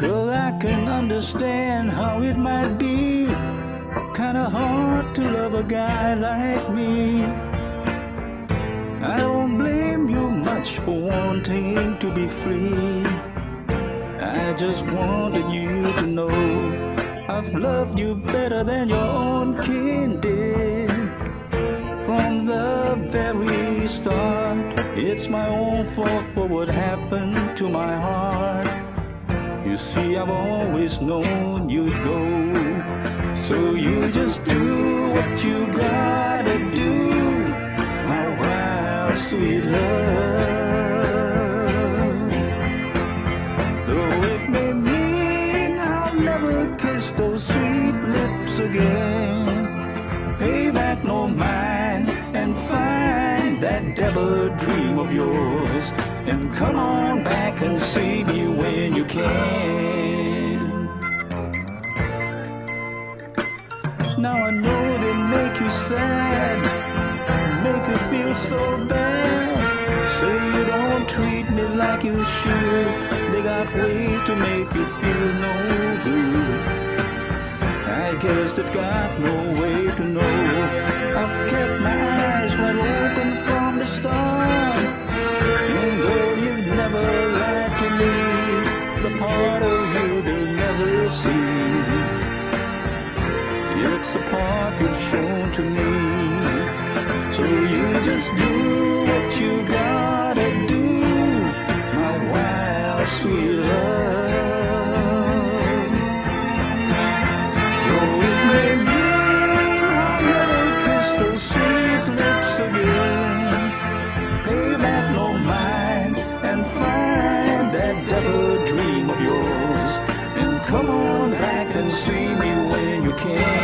Girl, I can understand how it might be kinda hard to love a guy like me. I don't blame you much for wanting to be free. I just wanted you to know I've loved you better than your own kin did. From the very start, it's my own fault for what happened to my heart. You see, I've always known you'd go. So you just do what you gotta do, my wild, sweet love. Though it may mean I'll never kiss those sweet lips again, devil dream of yours, and come on back and see me when you can. Now I know they make you sad, make you feel so bad. Say you don't treat me like you should. They got ways to make you feel no good. I guess they've got no way to know. I've kept my eyes wide open start. And though you've never lied to me, the part of you they'll never see. It's a part you've shown to me. So you just do what you gotta do, my wild, sweet love. Though it may mean I'll never kiss those sweet lips again, devil dream of yours, and come on back and see me when you can.